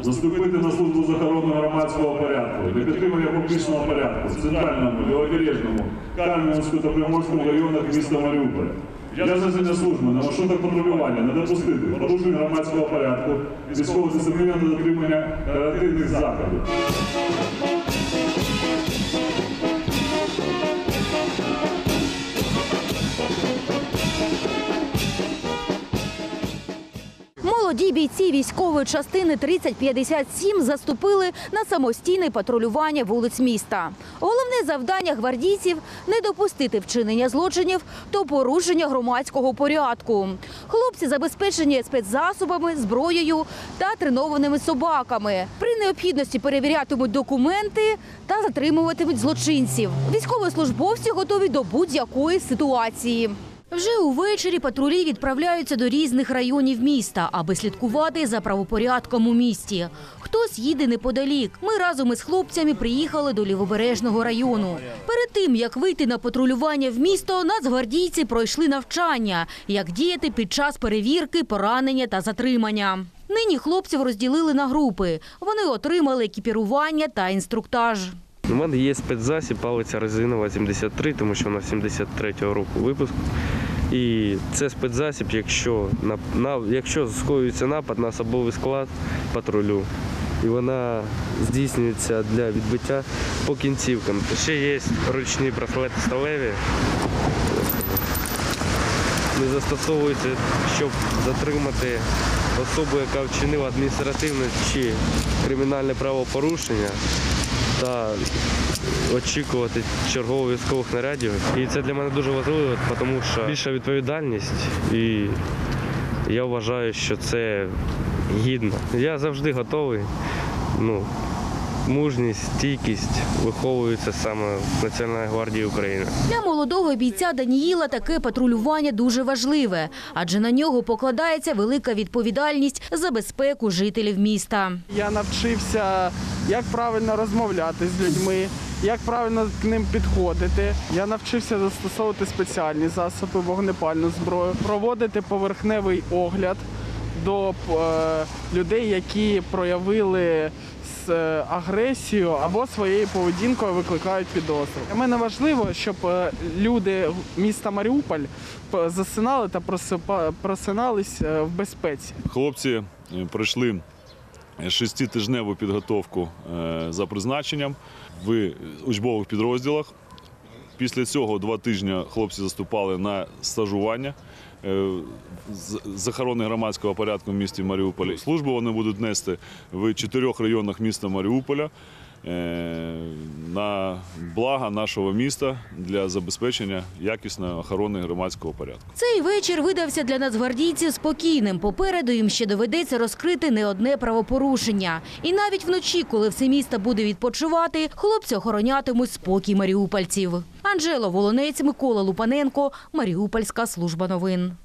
заступити на службу з громадського порядку для підтримання публічного порядку в центральному, білобережному, Кам'янському та Приморському районах міста Маріуполя. Для засідання служби на маршрутах патрулювання не допустити порушень громадського порядку, військової дисципліни та дотримання карантинних заходів. Молоді бійці військової частини 3057 заступили на самостійне патрулювання вулиць міста. Головне завдання гвардійців не допустити вчинення злочинів та порушення громадського порядку. Хлопці забезпечені спецзасобами, зброєю та тренованими собаками. При необхідності перевірятимуть документи та затримуватимуть злочинців. Військовослужбовці готові до будь-якої ситуації. Вже увечері патрулі відправляються до різних районів міста, аби слідкувати за правопорядком у місті. Хтось їде неподалік. Ми разом із хлопцями приїхали до лівобережного району. Перед тим як вийти на патрулювання в місто, нацгвардійці пройшли навчання, як діяти під час перевірки, поранення та затримання. Нині хлопців розділили на групи. Вони отримали екіпірування та інструктаж. У мене є спецзасіб, палиця резинова 73, тому що вона 73-го року випуску. І це спецзасіб, якщо, на, якщо скоюється напад на особовий склад патрулю. І вона здійснюється для відбиття по кінцівкам. Ще є ручні браслети сталеві. Не застосовуються, щоб затримати особу, яка вчинила адміністративне чи кримінальне правопорушення та очікувати чергових військових нарядів. І це для мене дуже важливо, тому що більша відповідальність і я вважаю, що це гідно. Я завжди готовий. Ну, мужність, стійкість виховуються саме в Національній гвардії України. Для молодого бійця Даніїла таке патрулювання дуже важливе, адже на нього покладається велика відповідальність за безпеку жителів міста. Я навчився, як правильно розмовляти з людьми, як правильно к ним підходити. Я навчився застосовувати спеціальні засоби, вогнепальну зброю, проводити поверхневий огляд до е, людей, які проявили е, агресію або своєю поведінкою викликають підозру. Для мене важливо, щоб е, люди міста Маріуполь засинали та просинались е, в безпеці. Хлопці пройшли шеститижневу підготовку за призначенням в учбових підрозділах. Після цього два тижні хлопці заступали на стажування е, з охорони громадського порядку в місті Маріуполі. Службу вони будуть нести в чотирьох районах міста Маріуполя е, на благо нашого міста для забезпечення якісної охорони громадського порядку. Цей вечір видався для нацгвардійців спокійним. Попереду їм ще доведеться розкрити не одне правопорушення. І навіть вночі, коли все місто буде відпочивати, хлопці охоронятимуть спокій маріупольців. Анжела Волонець, Микола Лупаненко, Маріупольська служба новин.